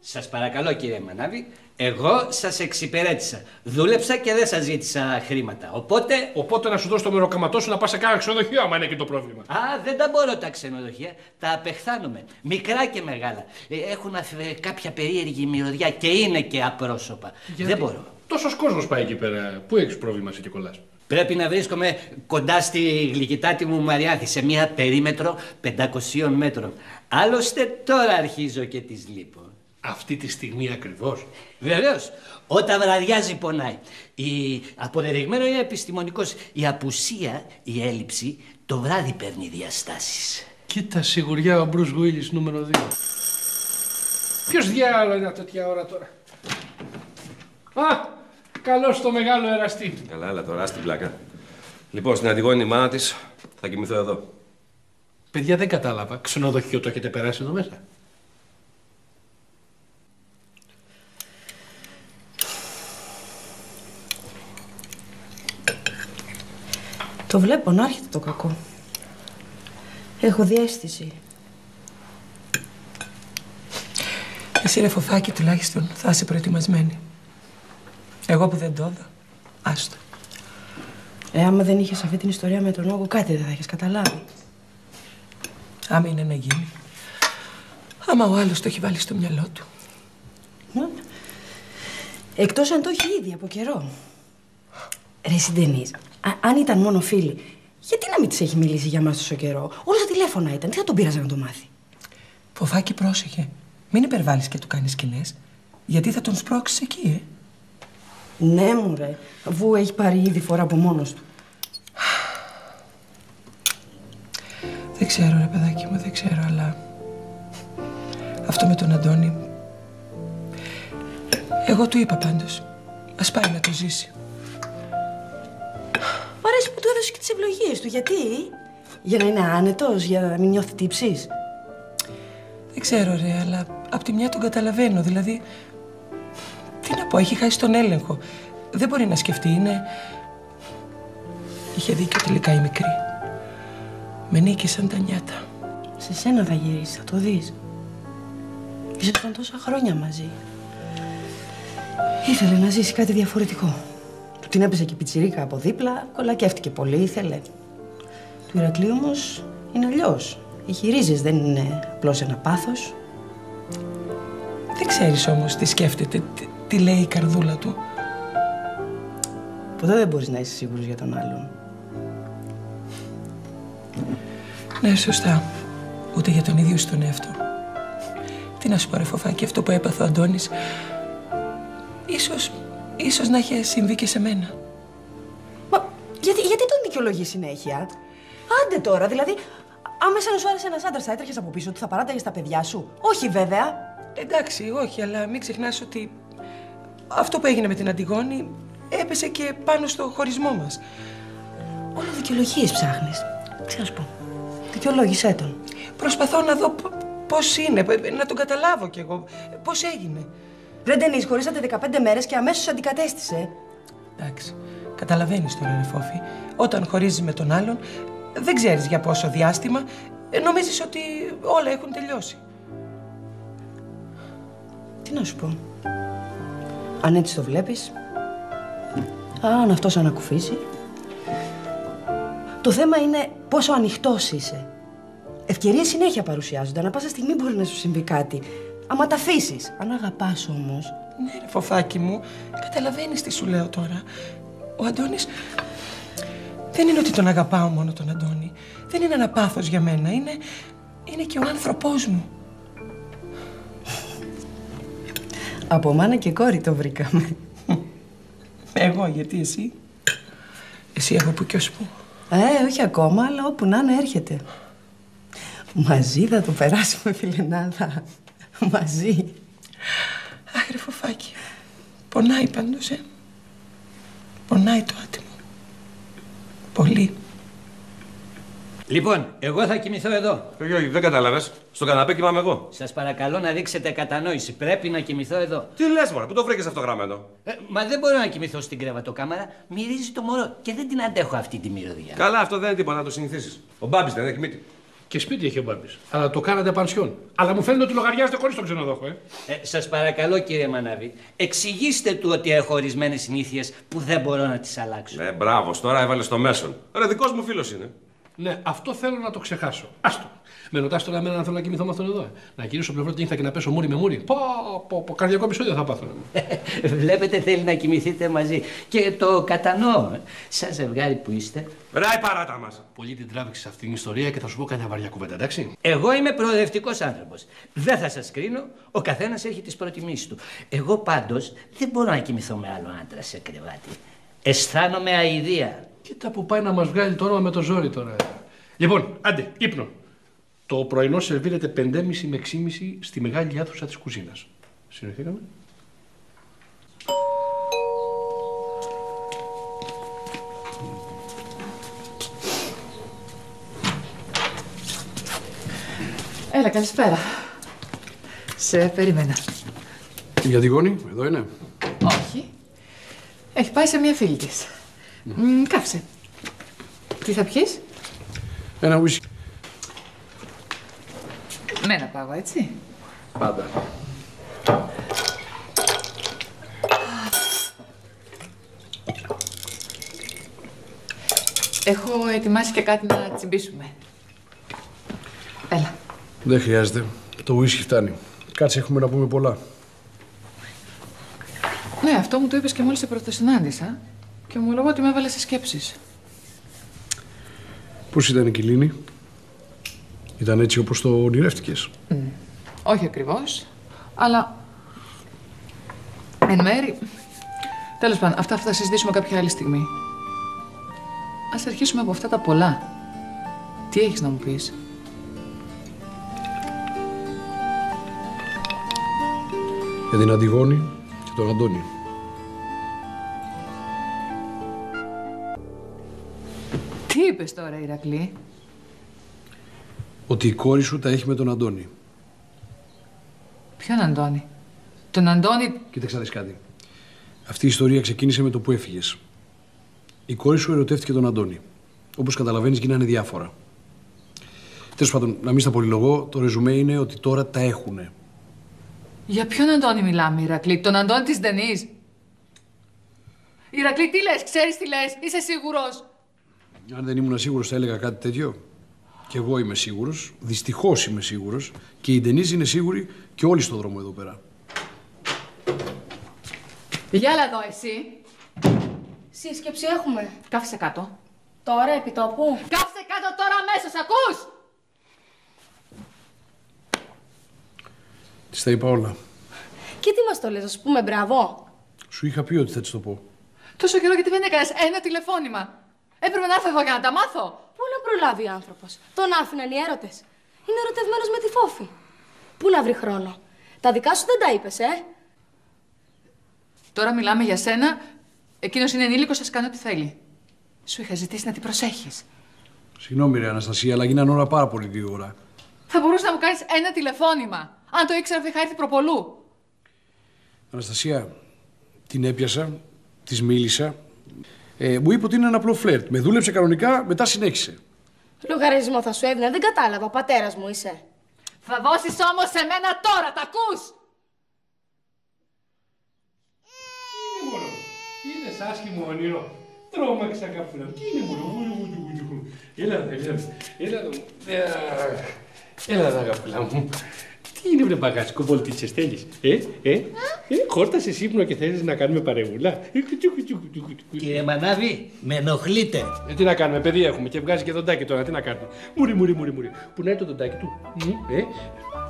Σας παρακαλώ κύριε Μανάβη, εγώ σας εξυπηρέτησα. Δούλεψα και δεν σας ζήτησα χρήματα. Οπότε... Οπότε να σου δώσω το μεροκαματό σου να πας σε κάνα ξενοδοχείο, άμα είναι και το πρόβλημα. Α, δεν τα μπορώ τα ξενοδοχεία. Τα απεχθάνομαι. Μικρά και μεγάλα. Ε, Έχουν αφ- κάποια περίεργη μυρωδιά και είναι και απρόσωπα. Γιατί; Δεν μπορώ. Τόσος κόσμος πάει εκεί πέρα. Πού έχεις πρόβλημα σε και κολλάς; Πρέπει να βρίσκομαι κοντά στη γλυκητάτη μου Μαριάθη, σε μια περίμετρο 500 μέτρων. Άλλωστε τώρα αρχίζω και τις λείπω. Αυτή τη στιγμή ακριβώς. Βεβαίως. Όταν βραδιάζει πονάει. Η... Αποδεδειγμένο είναι επιστημονικός. Η απουσία, η έλλειψη, το βράδυ παίρνει διαστάσεις. Κοίτα σιγουριά ο Μπρουζ Γουίλι νούμερο 2. Ποιος διάλογο είναι τέτοια ώρα τώρα; Α, καλώς το μεγάλο εραστή. Καλά, έλα τώρα, στην πλάκα. Λοιπόν, στην Αντιγόνη η μάνα της θα κοιμηθώ εδώ. Παιδιά δεν κατάλαβα. Ξενοδοχείο το έχετε περάσει εδώ μέσα; Το βλέπω να έρχεται το κακό. Έχω διέστηση. Εσύ ρε φοφάκι τουλάχιστον θα είσαι προετοιμασμένη. Εγώ που δεν το είδα, άστο. Ε, άμα δεν είχες αυτή την ιστορία με τον όγκο, κάτι δεν θα έχεις καταλάβει. Άμα είναι να γίνει. Άμα ο άλλος το έχει βάλει στο μυαλό του. Εκτός αν το έχει ήδη από καιρό. Ρε Συντενής, α- αν ήταν μόνο φίλοι, γιατί να μην της έχει μιλήσει για μας τόσο καιρό; Όλα στα τηλέφωνα ήταν, τι θα τον πείραζε να το μάθει. Φοφάκι πρόσεχε. Μην υπερβάλλεις και του κάνεις σκηνές. Γιατί θα τον σπρώξεις εκεί, ε. Ναι, μου ρε, αφού έχει πάρει ήδη φορά από μόνος του. Δεν ξέρω, ρε παιδάκι μου, δεν ξέρω, αλλά... Αυτό με τον Αντώνη... Εγώ του είπα πάντως. Ας πάει να το ζήσει. Μ' αρέσει που του έδωσε και τις ευλογίες του. Γιατί; Για να είναι άνετος, για να μην νιώθει τύψεις. Δεν ξέρω, ρε, αλλά απ' τη μια τον καταλαβαίνω. Δηλαδή, τι να πω, έχει χάσει τον έλεγχο. Δεν μπορεί να σκεφτεί, είναι... Είχε δίκιο τελικά η μικρή. Με νίκησαν τα νιάτα. Σε σένα θα γυρίσει, θα το δεις. Ήσασταν τόσα χρόνια μαζί. Ήθελε να ζήσει κάτι διαφορετικό. Του την έπεσε και η πιτσιρίκα από δίπλα, κολακεύτηκε πολύ, ήθελε. Του Ηρακλείου όμως είναι αλλιώς. Έχει ρίζες, δεν είναι απλώς ένα πάθος. Δεν ξέρεις όμως τι σκέφτεται, τι, τι λέει η καρδούλα του. Ποτέ δεν μπορείς να είσαι σίγουρος για τον άλλον. Ναι, σωστά. Ούτε για τον ίδιο σου τον εαυτό. Τι να σου πω, ρε φοφάκι, αυτό που έπαθε ο Αντώνης, ίσως, ίσως να είχε συμβεί και σε μένα. Γιατί, γιατί τον δικαιολογείς συνέχεια; Άντε τώρα, δηλαδή, άμεσα να σου άρεσε ένας άντρας, θα έτρεχες από πίσω του, θα παράταγες τα παιδιά σου; Όχι, βέβαια. Εντάξει, όχι, αλλά μην ξεχνάς ότι αυτό που έγινε με την Αντιγόνη έπεσε και πάνω στο χωρισμό μας. Όλο δικαιολογίες ψάχνεις. Τι να σου πω. Δικαιολόγησέ τον. Προσπαθώ να δω π- πώς είναι, π- να τον καταλάβω κι εγώ. Πώς έγινε. Ρε Ντενής, χωρίσατε 15 μέρες και αμέσως αντικατέστησε. Εντάξει, καταλαβαίνεις τώρα, ρε Φόφη. Όταν χωρίζεις με τον άλλον, δεν ξέρεις για πόσο διάστημα, ε, νομίζεις ότι όλα έχουν τελειώσει. Τι να σου πω. Αν έτσι το βλέπεις, αν αυτός ανακουφίσει. Το θέμα είναι πόσο ανοιχτός είσαι. Ευκαιρίες συνέχεια παρουσιάζονται. Ανά πάσα στιγμή μπορεί να σου συμβεί κάτι. Άμα τα αφήσεις. Αν αγαπάς όμως. Ναι, ρε φοφάκι μου, καταλαβαίνεις τι σου λέω τώρα. Ο Αντώνης. Δεν είναι ότι τον αγαπάω μόνο τον Αντώνη. Δεν είναι ένα πάθος για μένα. Είναι, είναι και ο άνθρωπός μου. Από μάνα και κόρη το βρήκαμε. Εγώ, γιατί εσύ; Εσύ από που και ως που. Ε, όχι ακόμα, αλλά όπου να είναι έρχεται. Μαζί θα το περάσουμε, φιλενάδα. <laughs> Μαζί. Αχ, ρε φοφάκι. Πονάει πάντως, ε. Πονάει το άτιμο. Πολύ. Λοιπόν, εγώ θα κοιμηθώ εδώ. Ε, Γιώργη, δεν κατάλαβες. Στο καναπέ κοιμάμαι εγώ. Σας παρακαλώ να δείξετε κατανόηση. Πρέπει να κοιμηθώ εδώ. Τι λες, Μωρέ, πού το βρήκες αυτό γραμμένο. Ε, μα δεν μπορώ να κοιμηθώ στην κρεβατοκάμαρα. Μυρίζει το μωρό και δεν την αντέχω αυτή τη μυρωδιά. Καλά, αυτό δεν είναι τίποτα να το συνηθίσεις. Ο Μπάμπης δεν έχει μύτη. Και σπίτι έχει ο Μπάμπης. Αλλά το κάνατε πανσιόν. Αλλά μου φαίνεται ότι λογαριάζετε χωρίς τον ξενοδόχο, ε. Ε, Σας παρακαλώ κύριε Μανάβη, εξηγήστε του ότι έχω ορισμένες συνήθειες που δεν μπορώ να τις αλλάξω. Ναι, μπράβο, τώρα έβαλες στο μέσον. Ρε, δικός μου φίλος είναι. Ναι, αυτό θέλω να το ξεχάσω. Άστο. Με ρωτάς τώρα εμένα αν θέλω να κοιμηθώ με αυτόν εδώ. ε. Να γυρίσω πλευρό τη νύχτα και να πέσω μούρι με μούρι. Πω, πω, πω, καρδιακό επεισόδιο θα πάθω. <laughs> Βλέπετε θέλει να κοιμηθείτε μαζί. Και το κατανοώ. Σαν ζευγάρι που είστε. Ράει παράτα μας. Πολύ την τράβηξε αυτή την ιστορία και θα σου πω κανένα βαριά κουβέντα, εντάξει. Εγώ είμαι προοδευτικός άνθρωπος. Δεν θα σας κρίνω. Ο καθένας έχει τις προτιμήσεις του. Εγώ πάντως δεν μπορώ να κοιμηθώ με άλλο άντρα σε κρεβάτι. Αισθάνομαι αηδία. Κοίτα που πάει να μας βγάλει το όνομα με το ζόρι τώρα. Λοιπόν, άντε, ύπνο. Το πρωινό σερβίρεται 5.30 με 6.30 στη μεγάλη αίθουσα της κουζίνας. Συνεχίσαμε. Έλα, καλησπέρα. Σε περίμενα. Για τη γόνη, εδώ είναι; Όχι. Έχει πάει σε μια φίλη της. Μ, Κάψε. Τι θα πιείς; Ένα ουίσκι. Με ένα πάγο, έτσι. Πάντα. Έχω ετοιμάσει και κάτι να τσιμπήσουμε. Έλα. Δεν χρειάζεται. Το ουίσκι φτάνει. Κάτσε, έχουμε να πούμε πολλά. Ναι, αυτό μου το είπες και μόλις σε πρωτοσυνάντησα. Και ομολογώ ότι με έβαλες σε σκέψεις. Πώς ήταν η Κιλίνη; Ήταν έτσι όπως το ονειρεύτηκες. Όχι ακριβώς, αλλά εν μέρη. Τέλος πάντων, αυτά θα τα συζητήσουμε κάποια άλλη στιγμή. Ας αρχίσουμε από αυτά τα πολλά. Τι έχεις να μου πεις; Για την Αντιγόνη και τον Αντώνη. Τι είπες τώρα, Ηρακλή; Ότι η κόρη σου τα έχει με τον Αντώνη. Ποιον Αντώνη; Τον Αντώνη. Κοίταξε να δεις κάτι. Αυτή η ιστορία ξεκίνησε με το που έφυγες. Η κόρη σου ερωτεύτηκε τον Αντώνη. Όπως καταλαβαίνεις, γίνανε διάφορα. Τέλος πάντων, να μην στα πολυλογώ, το ρεζουμέ είναι ότι τώρα τα έχουνε. Για ποιον Αντώνη μιλάμε, Ηρακλή; Τον Αντώνη της Δενής; Ηρακλή, τι λες, ξέρεις τι λες, είσαι σίγουρος; Αν δεν ήμουν σίγουρος, θα έλεγα κάτι τέτοιο. Και εγώ είμαι σίγουρος. Δυστυχώς είμαι σίγουρος. Και η Ντενίζ είναι σίγουρη και όλοι στον δρόμο εδώ πέρα. Για έλα εδώ, εσύ. Σύσκεψη έχουμε. Κάφησε κάτω. Τώρα, επί τόπου. Κάφησε κάτω τώρα αμέσως, ακούς. Της τα είπα όλα. Και τι μας το λες, να σου πούμε μπράβο. Σου είχα πει ότι θα της το πω. Τόσο καιρό γιατί δεν έκανες ένα τηλεφώνημα. Έπρεπε να έρθω εδώ για να τα μάθω. Πού να προλάβει ο άνθρωπος. Τον άφηναν οι έρωτες. Είναι ερωτευμένος με τη φόφη. Πού να βρει χρόνο. Τα δικά σου δεν τα είπες, ε; Τώρα μιλάμε για σένα. Εκείνος είναι ενήλικος, σας κάνω ό,τι θέλει. Σου είχα ζητήσει να την προσέχεις. Συγγνώμη, ρε Αναστασία, αλλά γίνανε όλα πάρα πολύ γρήγορα. Θα μπορούσες να μου κάνεις ένα τηλεφώνημα. Αν το ήξερα, θα είχα έρθει προπολού. Αναστασία, την έπιασα, της μίλησα. Ε, μου είπε ότι είναι ένα απλό φλερτ. Με δούλεψε κανονικά, μετά συνέχισε. Λογαριασμό θα σου έδινα, δεν κατάλαβα. Πατέρας μου είσαι. Θα δώσεις όμως σε μένα τώρα, τα ακούς! Είναι άσχημο όνειρο. Τρόμαξα κάπου. Τι είναι μόνο. Έλα εδώ, έλα εδώ. Έλα εδώ. Ε, Έλα, αγαπούλα μου. Τι είναι βρε μπαγάσκο, βολτίτσες θέλεις. Ε, ε, ε, χόρτασες ύπνο και θέλεις να κάνουμε παρεούλα. Ε, κουτσου, κουτσου, κουτσου, κουτσου. Κύριε Μανάβη, με ενοχλείτε. Ε, τι να κάνουμε, παιδί έχουμε και βγάζει και δοντάκι τώρα, τι να κάνουμε. Μουρι, μουρι, μουρι, μουρι. Πού να είναι το δοντάκι του. Μμ, Ε,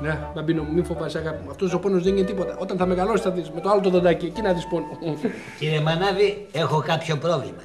να, μπαμπίνο, μου, μην φοβάσαι, αγάπη μου. Αυτός ο πόνος δεν είναι τίποτα. Όταν θα μεγαλώσει θα δεις με το άλλο το δοντάκι, εκεί να δεις πόνο. Κύριε Μανάβη, έχω κάποιο πρόβλημα.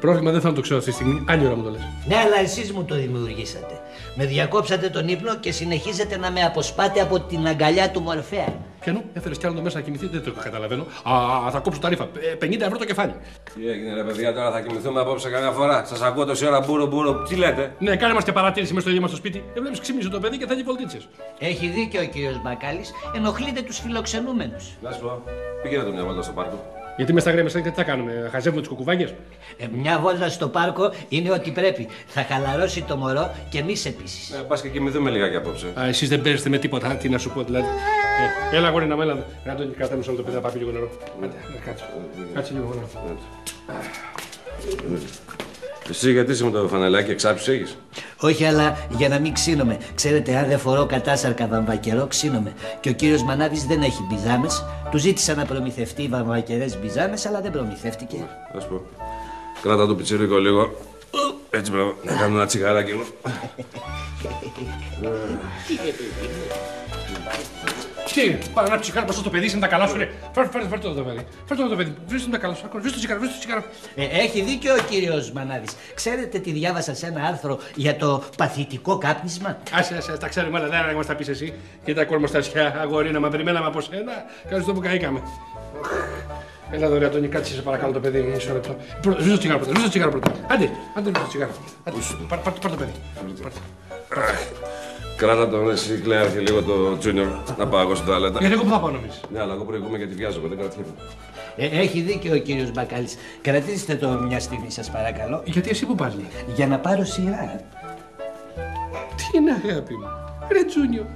Πρόβλημα δεν θα το ξέρω αυτή τη στιγμή. Άλλη ώρα μου το λες. Ναι, αλλά εσείς μου το δημιουργήσατε. Με διακόψατε τον ύπνο και συνεχίζετε να με αποσπάτε από την αγκαλιά του Μορφέα. Πιανού, έθελες κι άλλο το μέσα να κοιμηθεί, δεν το καταλαβαίνω. Α, θα κόψω τα ρήφα. Ε, 50 ευρώ το κεφάλι. Τι έγινε ρε παιδιά, τώρα θα κοιμηθούμε απόψε καμιά φορά. Σας ακούω τόση ώρα μπούρο μπούρο. Τι λέτε; Ναι, κάνε μας και παρατήρηση μέσα στο ίδιο μα το σπίτι. Ε, βλέπεις ξύμιζε το παιδί και θα έχει βολτίτσες. Έχει δίκιο ο κύριος Μπακάλης, ενοχλείτε τους φιλοξενούμενους. Να σου πω, πήγαινε το μια βόλτα στο πάρκο. Γιατί μες στα γκρέμε, τι θα κάνουμε, χαζεύουμε τις κουκουβάγες; Ε, μια βόλτα στο πάρκο είναι ότι πρέπει. Θα χαλαρώσει το μωρό και εμείς επίσης. Ε, πας και κοιμηθούμε λιγάκι απόψε. Α, εσείς δεν παίζετε με τίποτα, τι να σου πω δηλαδή. Ε, έλα, γόρι να με έλα. Να το κάτω μισό λεπτό, παιδί, να πάει λίγο νερό. Άντε, να κάτσε. Κάτσε λίγο νερό. Εσύ γιατί είσαι με το φανελάκι εξάψεις έχεις; Όχι, αλλά για να μην ξύνομαι. Ξέρετε, αν δεν φορώ κατάσαρκα βαμβακερό, ξύνομαι. Και ο κύριος Μανάβης δεν έχει μπιζάμες. Του ζήτησα να προμηθευτεί βαμβακερές μπιζάμες, αλλά δεν προμηθεύτηκε. Να σου πω. Κράτα το πιτσιρίκο λίγο. Έτσι μπράβο, να κάνω ένα τσιγαράκι μου. <laughs> Τι, πάρα να ψυχάρω μπροστά στο παιδί, είναι τα καλά σου, ρε. Φέρ, φέρ, φέρ το εδώ, παιδί. Φέρ το εδώ, παιδί. Βρίσκω τα καλά σου. Βρίσκω το τσιγάρο, βρίσκω το τσιγάρο. Ε, έχει δίκιο ο κύριος Μανάβης. Ξέρετε τι διάβασα σε ένα άρθρο για το παθητικό κάπνισμα; Άσε, άσε, τα ξέρουμε, αλλά δεν μας τα πεις εσύ. Και τα κορμοστασιά, αγορίνα, μα περιμέναμε από σένα. Ευχαριστώ που καήκαμε. Έλα εδώ, ρε Αντώνη, κάτσε σε παρακαλώ το παιδί, μισό λεπτό. Πρώτα, Ρίξω το τσιγάρο πρώτα, ρίξω το τσιγάρο πρώτα. Άντε, άντε, ρίξω το τσιγάρο. Άντε, πάρ, πάρ, πάρ το παιδί. Πάρ' το. Κράτα τον εσύ, Κλέαρχη, λίγο το Junior. Να πάω εγώ στην τουαλέτα. Γιατί εγώ που θα πάω νομίζεις; Ναι, αλλά εγώ προηγούμαι γιατί βιάζομαι, δεν κρατιέμαι. Ε, έχει δίκιο ο κύριος Μπακάλης. Κρατήστε το μια στιγμή σας παρακαλώ. Γιατί εσύ που πας, Για να πάρω σειρά. Τι είναι αγάπη μου; Ρε Τζούνιο.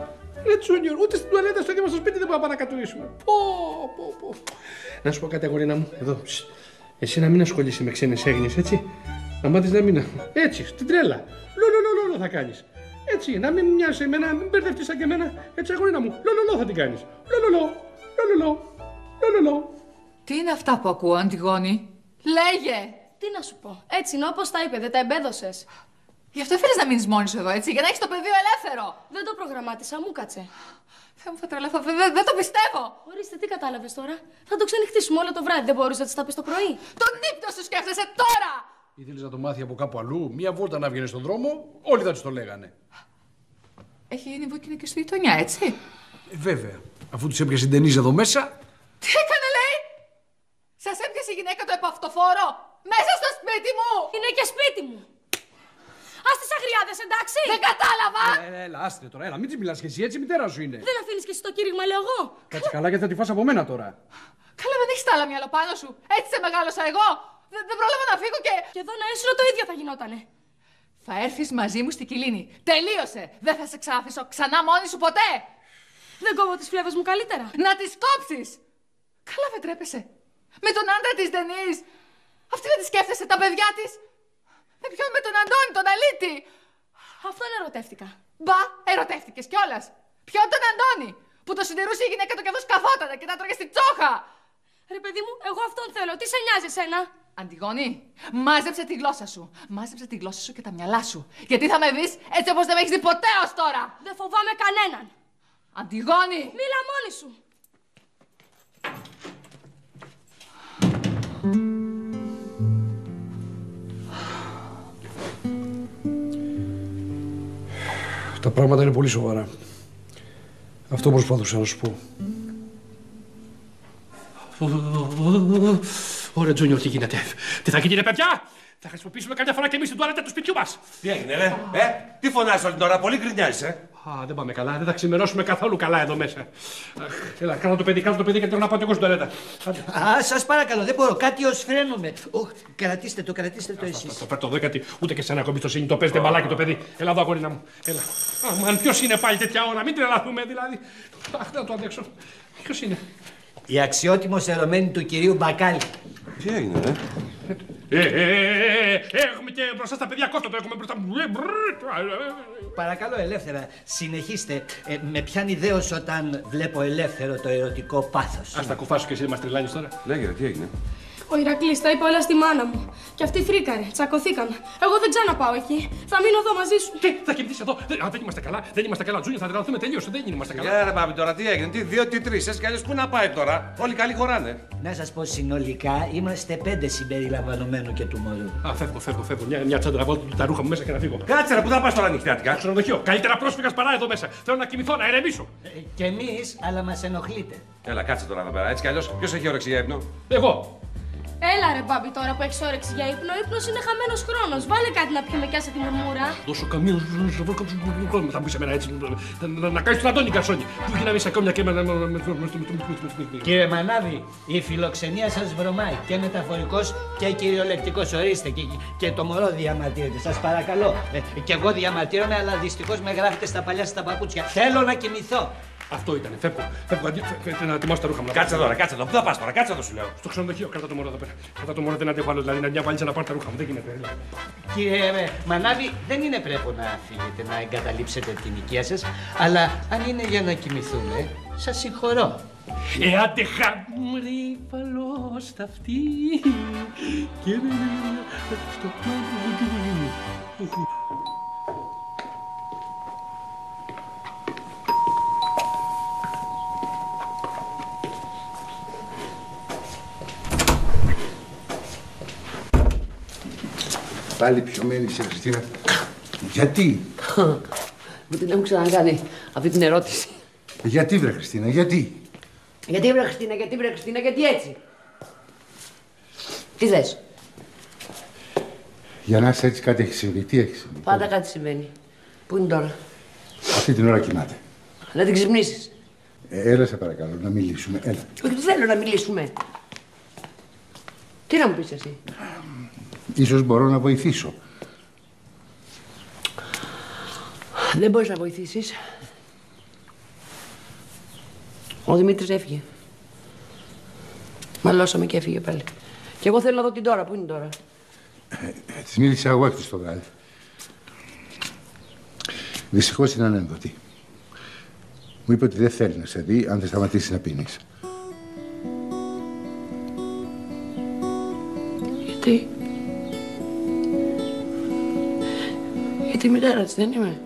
Ρε Τζούνιο, ούτε στην τουαλέτα στο ίδιο μας το σπίτι δεν μπορούμε να κατουρίσουμε. Πω, πω, πω. Να σου πω κάτι, αγορίνα μου. Εδώ. ψ. Εσύ να μην ασχολείσαι με ξένες έγνοιες, έτσι. Να μάθεις να μην... Έτσι, στην τρέλα. Λολολολολο θα κάνεις. Έτσι, να μην μοιάζει εμένα, να μην μπερδευτείς σαν και εμένα. Έτσι, αγορίνα μου. Λολολο θα την κάνεις. Λολολο, λολολο, λολολο. Τι είναι αυτά που ακούω, Αντιγόνη; Λέγε! Τι να σου πω. Έτσι είναι όπως τα είπε, δεν τα εμπέδωσες. Γι' αυτό θέλεις να μείνεις μόνη σου εδώ, έτσι, για να έχεις το πεδίο ελεύθερο. Δεν το προγραμμάτισα, μου κάτσε. Θεέ μου, θα τρελαθώ. Δεν, δεν, δεν το πιστεύω. Ορίστε, τι κατάλαβες τώρα; Θα το ξενυχτήσουμε όλο το βράδυ, δεν μπορούσες να τη τα πεις το πρωί. Τον ύπνο σου σκέφτεσαι τώρα! Ήθελες να το μάθει από κάπου αλλού; Μία βόλτα να βγαίνει στον δρόμο, όλοι θα τη το λέγανε. Έχει γίνει βούκινο και στη γειτονιά, έτσι; Ε, βέβαια. Αφού τους έπιασε την Τενίζα εδώ μέσα, Τι έκανε, λέει! Σας έπιασε η γυναίκα το επαυτοφόρο; Μέσα στο σπίτι μου! Είναι και σπίτι μου. Α τις αγριάδες, εντάξει. Δεν κατάλαβα! Ε, έλα, άστρε τώρα, έλα, μην τη μιλάς και εσύ, έτσι η μητέρα σου είναι. Δεν αφήνεις και εσύ το κήρυγμα, λέω εγώ. Κάτσε καλά γιατί θα τη φας από μένα τώρα. Καλά, δεν έχεις άλλα μυαλό πάνω σου. Έτσι σε μεγάλωσα εγώ. Δεν, δεν πρόλαβα να φύγω και. Και εδώ να έσυρο το ίδιο θα γινότανε. Θα έρθεις μαζί μου στη Κιλίνη. Τελείωσε! Δεν θα σε ξαναφήσω ξανά μόνη σου ποτέ! Δεν κόβω τις φλέβες μου καλύτερα. Να τις κόψεις! Καλά, δεν τρέπεσαι. Με τον άντρα της Δενής. Αυτή δεν τη σκέφτεσαι, τα παιδιά της. Με ποιον, με τον Αντώνη, τον Αλίτη. Αυτόν ερωτεύτηκα. Μπα, ερωτεύτηκες κιόλας. Ποιον τον Αντώνη, που το συντηρούσε η γυναίκα του και εδώ σκαφότατα και τα τρώγε στη τσόχα. Ρε παιδί μου, εγώ αυτόν θέλω. Τι σε νοιάζει εσένα; Αντιγόνη, μάζεψε τη γλώσσα σου. Μάζεψε τη γλώσσα σου και τα μυαλά σου. Γιατί θα με δεις έτσι όπως δεν με έχεις δει ποτέ ως τώρα. Δεν φοβάμαι κανέναν. Αντιγόνη! Μίλα μόνη σου. Τα πράγματα είναι πολύ σοβαρά. Αυτό προσπαθούσα να σου πω. Ωραία, Τζούνιο, τι γίνεται. Τι θα γίνει, ρε παιδιά! Θα χρησιμοποιήσουμε καμιά φορά και εμείς την τουαλέτα του σπιτιού μας. Τι έγινε, ρε; Ε, τι φωνάζεις όλη την ώρα, πολύ γκρινιάζεις, ε. Α, δεν πάμε καλά. Δεν θα ξημερώσουμε καθόλου καλά εδώ μέσα. Αχ, έλα, κάτω το παιδί, κάτω το παιδί και θέλω να πάω και εγώ στην τουαλέτα. Άντε. Α, σας παρακαλώ, δεν μπορώ. Κάτι ως φρένομαι. Οχ, κρατήστε το, κρατήστε το εσείς. Το φέρτο εδώ γιατί ούτε και σε ένα εμπιστοσύνη το παίζετε μπαλάκι το παιδί. Έλα εδώ, αγόρινα μου. Έλα. Αμάν, ποιος είναι πάλι τέτοια ώρα, μην τρελαθούμε δηλαδή. Αχ, δεν το αντέξω. Ποιος είναι; Η αξιότιμος ερωμένη του κυρίου Μπακάλι. Τι έγινε, ρε; Ε, ε, ε, ε, έχουμε και και μπροστά στα παιδιά κόφτα το έχουμε μπροστά μου. Ε, Παρακαλώ, ελεύθερα, συνεχίστε. Ε, με πιάνει δέος όταν βλέπω ελεύθερο το ερωτικό πάθος. Α τα κουφά σου και εσύ, μας τρελάνεις τώρα. Λέγε, τι έγινε; Ο Ηρακλής τα είπε όλα στη μάνα μου. Και αυτή φρίκαρε, τσακωθήκαμε. Εγώ δεν ξαναπάω εκεί. Θα μείνω εδώ μαζί σου. Τι, θα κοιμηθείς εδώ. Δεν, α, δεν είμαστε καλά. Δεν είμαστε καλά, Τζούνιο. Θα τρελαθούμε τελείως. Δεν είμαστε καλά. Για ρε μπάμπη τώρα, τι έγινε, τι δύο, τι τρεις. Έτσι κι αλλιώς πού να πάει τώρα; Όλοι καλοί χωράνε. Να σας πω συνολικά είμαστε πέντε συμπεριλαμβανομένου και του μωρού. Α, φεύγω, φεύγω, φεύγω. Μια, μια τσάντα να βάλω τα ρούχα μου μέσα και να φύγω. Κάτσε ρε, πού θα πας τώρα νυχτιάτικα; Στο ξενοδοχείο. Καλύτερα πρόσφυγας παρά εδώ μέσα. Θέλω να κοιμηθώ, να ηρεμήσω. Ε, και εμείς, αλλά μας ενοχλείτε. Έλα, κάτσε τώρα εδώ πέρα. Έτσι κι αλλιώς, ποιος έχει όρεξη για ύπνο; Εγώ. Έλα ρε μπάμπι τώρα που έχει όρεξη για ύπνο. Ο ύπνο είναι χαμένο χρόνο. Βάλε κάτι να πιούμε κι άσε τη μουρμούρα. Δώσω καμία Θα μου πει σε μένα έτσι. Να κάνει τον Αντώνη Καρσόνη. Που έχει να βρει ακόμη και με. Κύριε Μανάβη, η φιλοξενία σας βρωμάει και μεταφορικός και κυριολεκτικός. Ορίστε και, και το μωρό διαμαρτύρεται. Σας παρακαλώ. Ε, και εγώ διαμαρτύρομαι, αλλά δυστυχώς με γράφετε στα παλιά στα παπούτσια. Θέλω να κοιμηθώ. Αυτό ήταν. Φεύγω. Φεύγω. αντί- φε- φε- Να ετοιμάσω τα ρούχα μου. Κάτσε τώρα, κάτσε εδώ. Πού θα πα τώρα, κάτσε εδώ σου λέω. Στο ξενοδοχείο, κράτα το μωρό εδώ πέρα. Κράτα το μωρό, δεν αντέχω άλλο. Δηλαδή, να μια βαλίτσα να πάρω τα ρούχα μου. Δεν γίνεται. έλα. Κύριε ε, Μανάβη, δεν είναι πρέπει να φύγετε, να εγκαταλείψετε την οικία σας, αλλά αν είναι για να κοιμηθούμε, σας συγχωρώ. Ε, άντε χαμρή παλό στα αυτή και στο Πάλι πιωμένη είσαι, Χριστίνα. Γιατί, Μου την έχουν ξανακάνει αυτή την ερώτηση. γιατί βρε Χριστίνα, γιατί; Γιατί βρε Χριστίνα, γιατί βρε Χριστίνα, γιατί έτσι; Τι θες, Για να είσαι έτσι κάτι έχει συμβεί. Τι έχει συμβεί; πάντα κάτι συμβαίνει. Πού είναι τώρα, Αυτή την ώρα κοιμάται. να την ξυπνήσεις. Ε, έλα σε παρακαλώ να μιλήσουμε. Έλα. Όχι, δεν θέλω να μιλήσουμε. Τι να μου πεις εσύ; Ίσως μπορώ να βοηθήσω. Δεν μπορείς να βοηθήσεις. Ο Δημήτρης έφυγε. Μαλώσαμε και έφυγε πάλι. Και εγώ θέλω να δω την τώρα. Πού είναι τώρα; Ε, της μίλησα εγώ έκτη το βράδυ. Δυστυχώς είναι ανέμβοτη. Μου είπε ότι δεν θέλει να σε δει αν δεν σταματήσει να πίνεις. Γιατί; Γιατί η μητέρα της δεν είμαι.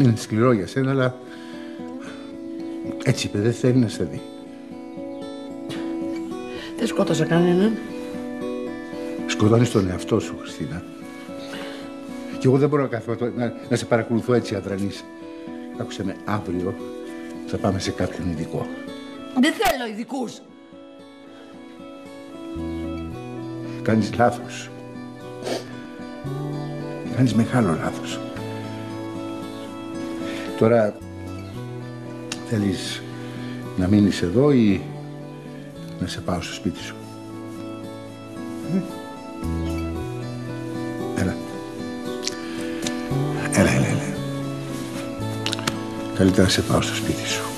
Είναι σκληρό για σένα, αλλά έτσι είπε, δεν θέλει να σε δει. Δεν σκότωσα κανέναν. Σκοτώνεις τον εαυτό σου, Χριστίνα. Και εγώ δεν μπορώ να, κάθομαι τώρα να, να σε παρακολουθώ έτσι αδρανής. Άκουσε με, αύριο θα πάμε σε κάποιον ειδικό. Δεν θέλω ειδικούς. Κάνεις λάθος. Κάνεις μεγάλο λάθος. Τώρα θέλεις να μείνεις εδώ ή να σε πάω στο σπίτι σου; Ε; Έλα. Έλα, έλα, έλα. Καλύτερα να σε πάω στο σπίτι σου.